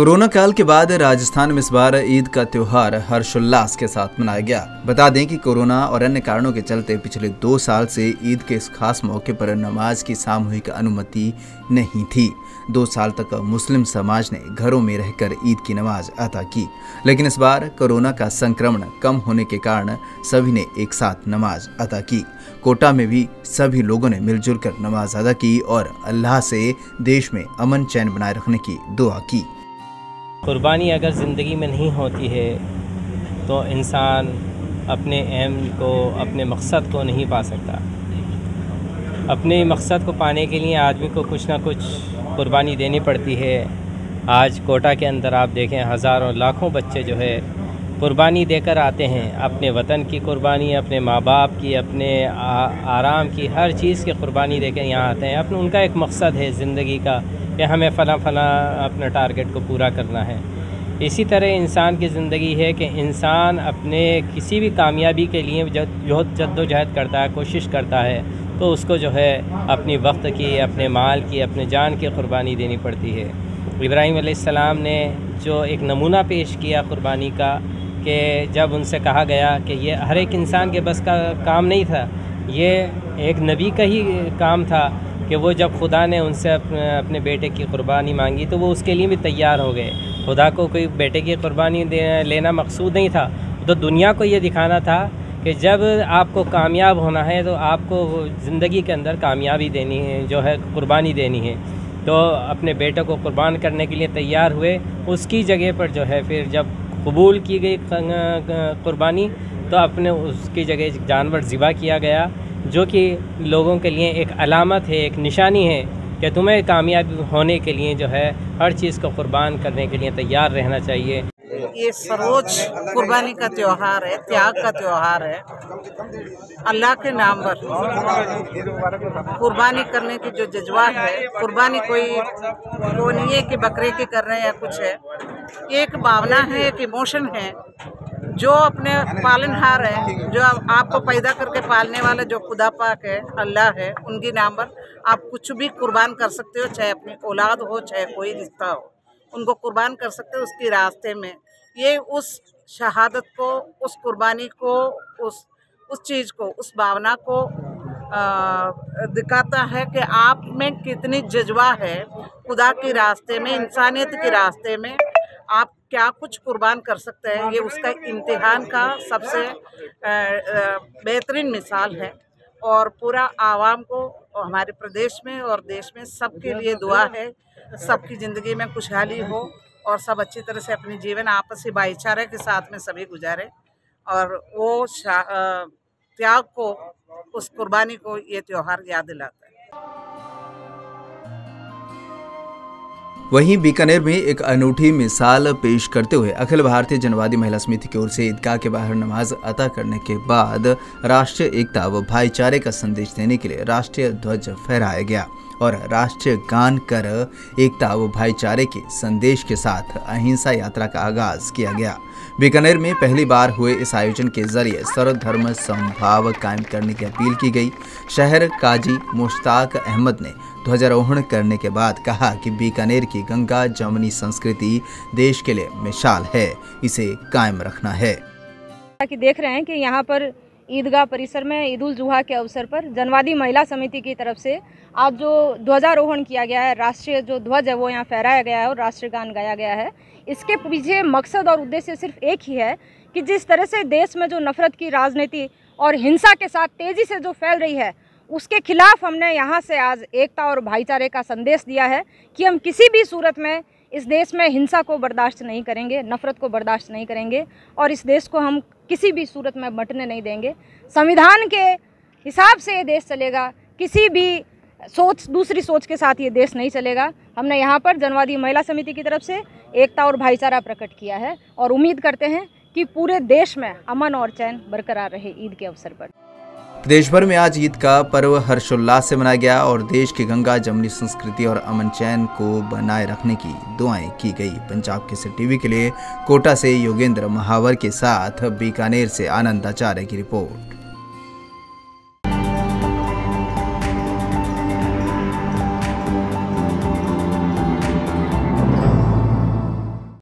Corona काल के बाद राजस्थान में इस बार ईद का त्योहार हर्षोल्लास के साथ मनाया गया। बता दें कि कोरोना और अन्य कारणों के चलते पिछले दो साल से ईद के इस खास मौके पर नमाज़ की सामूहिक अनुमति नहीं थी। दो साल तक मुस्लिम समाज ने घरों में रहकर ईद की नमाज़ अदा की। लेकिन इस बार कोरोना का संक्रमण कम होने के कारण सभी ने एक साथ नमाज़ अदा की। कोटा में भी सभी लोगों ने मिलजुल कर नमाज़ अदा की और अल्लाह से देश में अमन चैन बनाए रखने की दुआ की। कुर्बानी अगर ज़िंदगी में नहीं होती है तो इंसान अपने एम को अपने मकसद को नहीं पा सकता। अपने मकसद को पाने के लिए आदमी को कुछ ना कुछ कुर्बानी देनी पड़ती है। आज कोटा के अंदर आप देखें हज़ारों लाखों बच्चे जो है कुर्बानी देकर आते हैं। अपने वतन की कुर्बानी अपने माँ बाप की अपने आ, आराम की हर चीज़ की कुर्बानी देकर यहाँ आते हैं। अपने उनका एक मकसद है ज़िंदगी का कि हमें फ़ला फ़ला अपने टारगेट को पूरा करना है। इसी तरह इंसान की ज़िंदगी है कि इंसान अपने किसी भी कामयाबी के लिए जो जद्दोजहद करता है, कोशिश करता है तो उसको जो है अपनी वक्त की, अपने माल की, अपने जान की कुर्बानी देनी पड़ती है। इब्राहिम सलाम ने जो एक नमूना पेश किया कुर्बानी का कि जब उनसे कहा गया कि ये हर एक इंसान के बस का काम नहीं था, ये एक नबी का ही काम था कि वो जब खुदा ने उनसे अपने अपने बेटे की कुर्बानी मांगी तो वो उसके लिए भी तैयार हो गए। खुदा को कोई बेटे की कुर्बानी लेना मकसूद नहीं था। तो दुनिया को ये दिखाना था कि जब आपको कामयाब होना है तो आपको ज़िंदगी के अंदर कामयाबी देनी है, जो है कुर्बानी देनी है। तो अपने बेटे को कुर्बान करने के लिए तैयार हुए। उसकी जगह पर जो है फिर जब कबूल की गई कुर्बानी तो अपने उसकी जगह जानवर ज़िबा किया गया। जो कि लोगों के लिए एक अलामत है, एक निशानी है कि तुम्हें कामयाब होने के लिए जो है, हर चीज़ को कुर्बान करने के लिए तैयार रहना चाहिए। ये सरोज कुर्बानी का त्यौहार है, त्याग का त्यौहार है। अल्लाह के नाम पर कुर्बानी करने की जो जज्बा है, कुर्बानी कोई वो नहीं है कि बकरे की कर रहे हैं या कुछ है। एक भावना है, एक इमोशन है जो अपने पालनहार है, जो आपको पैदा करके पालने वाले जो खुदा पाक है, अल्लाह है, उनके नाम पर आप कुछ भी कुर्बान कर सकते हो, चाहे अपनी औलाद हो, चाहे कोई रिश्ता हो। उनको कुर्बान कर सकते हो उसके रास्ते में। ये उस शहादत को, उस कुर्बानी को, उस उस चीज़ को, उस भावना को दिखाता है कि आप में कितनी जज्बा है खुदा के रास्ते में, इंसानियत के रास्ते में। आप क्या कुछ कुर्बान कर सकते हैं, ये उसका इम्तिहान का सबसे बेहतरीन मिसाल है। और पूरा आवाम को, हमारे प्रदेश में और देश में सबके लिए दुआ है, सबकी ज़िंदगी में खुशहाली हो और सब अच्छी तरह से अपनी जीवन आपसी भाईचारे के साथ में सभी गुजारे। और वो त्याग को, उस कुर्बानी को ये त्यौहार याद दिलाता है। वहीं बीकानेर में एक अनूठी मिसाल पेश करते हुए अखिल भारतीय जनवादी महिला समिति की ओर से ईदगाह के बाहर नमाज़ अदा करने के बाद राष्ट्रीय एकता व भाईचारे का संदेश देने के लिए राष्ट्रीय ध्वज फहराया गया। और राष्ट्रीय गान कर एकता व भाईचारे के संदेश के साथ अहिंसा यात्रा का आगाज़ किया गया। बीकानेर में पहली बार हुए इस आयोजन के ज़रिए सर्वधर्म संभाव कायम करने की अपील की गई। शहर काजी मुश्ताक अहमद ने ध्वजारोहण करने के बाद कहा कि बीकानेर की गंगा जमनी संस्कृति देश के लिए मिसाल है। इसे कायम रखना है। कि देख रहे हैं कि यहाँ पर ईदगाह परिसर में ईद उल जुहा के अवसर पर जनवादी महिला समिति की तरफ़ से आज जो ध्वजारोहण किया गया है, राष्ट्रीय जो ध्वज है वो यहाँ फहराया गया है और राष्ट्रीय गान गाया गया है। इसके पीछे मकसद और उद्देश्य सिर्फ़ एक ही है कि जिस तरह से देश में जो नफरत की राजनीति और हिंसा के साथ तेज़ी से जो फैल रही है, उसके खिलाफ हमने यहाँ से आज एकता और भाईचारे का संदेश दिया है कि हम किसी भी सूरत में इस देश में हिंसा को बर्दाश्त नहीं करेंगे, नफ़रत को बर्दाश्त नहीं करेंगे और इस देश को हम किसी भी सूरत में बंटने नहीं देंगे। संविधान के हिसाब से ये देश चलेगा, किसी भी सोच, दूसरी सोच के साथ ये देश नहीं चलेगा। हमने यहाँ पर जनवादी महिला समिति की तरफ़ से एकता और भाईचारा प्रकट किया है और उम्मीद करते हैं कि पूरे देश में अमन और चैन बरकरार रहे ईद के अवसर पर। देश भर में आज ईद का पर्व हर्षोल्लास से मनाया गया और देश की गंगा, जमनी संस्कृति और अमन चैन को बनाए रखने की दुआएँ की गई। पंजाब के टीवी के लिए कोटा से योगेंद्र महावर के साथ बीकानेर से आनंद आचार्य की रिपोर्ट।